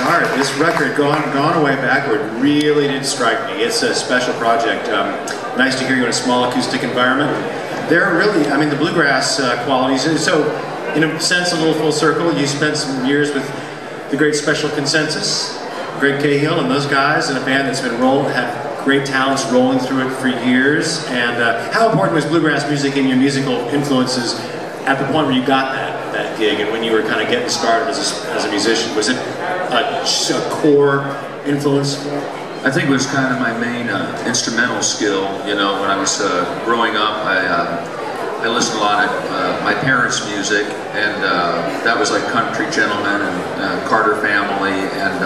start. This record, Gone, Gone Away Backward, really did strike me. It's a special project. Um, nice to hear you in a small acoustic environment. They're really, I mean, the bluegrass uh, qualities. So, in a sense, a little full circle. You spent some years with the great Special Consensus, Greg Cahill, and those guys in a band that's been rolling, had great talents rolling through it for years. And uh, how important was bluegrass music in your musical influences at the point where you got that? that gig and when you were kind of getting started as a, as a musician? Was it a, a, core influence? I think it was kind of my main uh, instrumental skill. You know, when I was uh, growing up, I, uh, I listened a lot of uh, my parents' music, and uh, that was like Country Gentlemen and uh, Carter Family and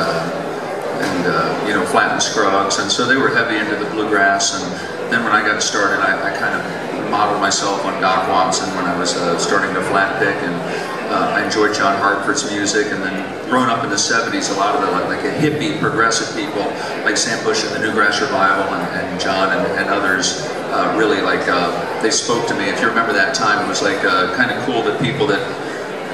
and you know Flatt and Scruggs, and so they were heavy into the bluegrass. And then when I got started, I, I kind of modeled myself on Doc Watson when I was starting to flat pick, and uh, I enjoyed John Hartford's music. And then growing up in the '70s, a lot of the like, like hippie, progressive people like Sam Bush and the Newgrass Revival, and, and John and, and others uh, really like uh, they spoke to me. If you remember that time, it was like uh, kind of cool that people that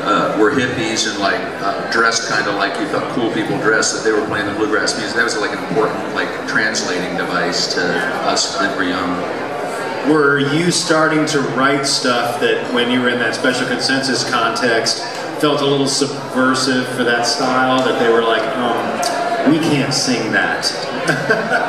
uh, were hippies and like uh, dressed kind of like you thought cool people dressed that they were playing the bluegrass music. That was like an important like translating device to us that were young were you starting to write stuff that when you were in that special consensus context felt a little subversive for that style that they were like um, we can't sing that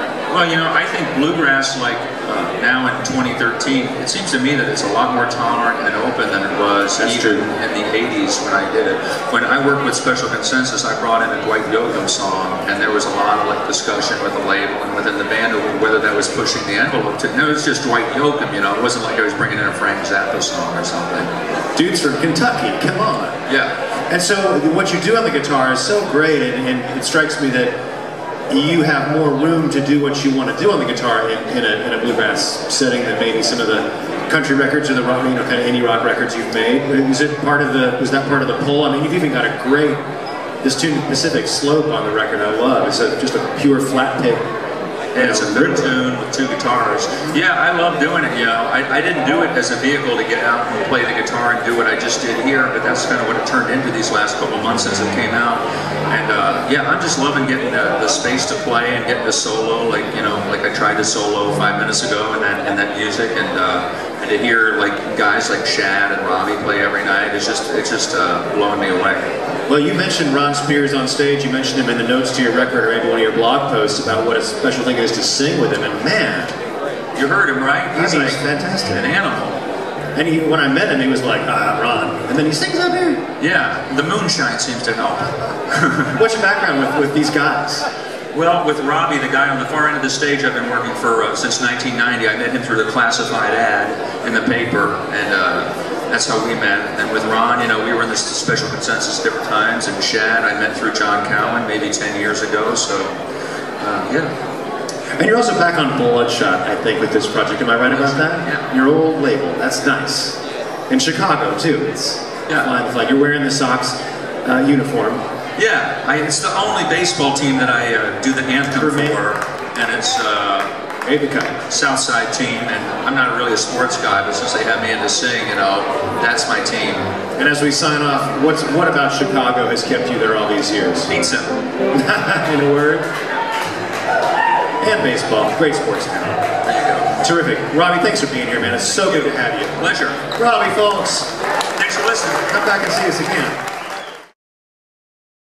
well you know i think bluegrass like uh, now in 2013 it seems to me that it's a lot more tolerant and open than it was That's even true. in the 80s when i did it. When i worked with special consensus i brought in a dwight yoakam song and there was a lot of like discussion with the label and within the band over whether that was pushing the envelope to no it's just dwight yoakam you know? It wasn't like i was bringing in a frank zappa song or something. Dudes from kentucky come on. Yeah. And so what you do on the guitar is so great and, and it strikes me that you have more room to do what you want to do on the guitar in, in, a, in a, bluegrass setting than maybe some of the country records or the rock, you know, kind of indie rock records you've made. Was it part of the, was that part of the pull? I mean, you've even got a great, this tune Pacific Slope on the record I love. It's a, just a pure flat pick and it's a good tune with two guitars. Yeah, I love doing it, you know. I, I didn't do it as a vehicle to get out and play the guitar and do what I just did here, but that's kind of what it turned into these last couple months since it came out. And uh, yeah, I'm just loving getting the, the, space to play and getting the solo, like, you know, like I tried the solo five minutes ago and that, and that music. And, uh, and to hear like guys like Shad and Robbie play every night, it's just, it's just uh, blowing me away. Well, you mentioned Ron Spears on stage. You mentioned him in the notes to your record or maybe one of your blog posts about what a special thing it is to sing with him. And man, you heard him, right? He's like fantastic. An animal. And he, when I met him, he was like, ah, Ron. And then he sings up here. Yeah, the moonshine seems to help. What's your background with, with these guys? Well, with Robbie, the guy on the far end of the stage, I've been working for uh, since 1990. I met him through the classified ad in the paper, and uh, that's how we met. And with Ron, you know, we were in this special consensus different times. And Shad, I met through John Cowan maybe 10 years ago. So, uh, yeah. And you're also back on Bloodshot, I think, with this project. Am I right about that? Yeah. Your old label. That's nice. In Chicago, too. It's yeah. flying the flag. You're wearing the Sox uh, uniform. Yeah. I, it's the only baseball team that I uh, do the anthem for. and it's... Uh, Southside team, and I'm not really a sports guy, but since they have me in to sing, you know, that's my team. And as we sign off, what's what about Chicago has kept you there all these years? Pizza. in a word. And baseball. Great sports town. There you go. Terrific. Robbie, thanks for being here, man. It's so good to have you. Pleasure. Robbie, Fulks. Thanks for listening. Come back and see us again.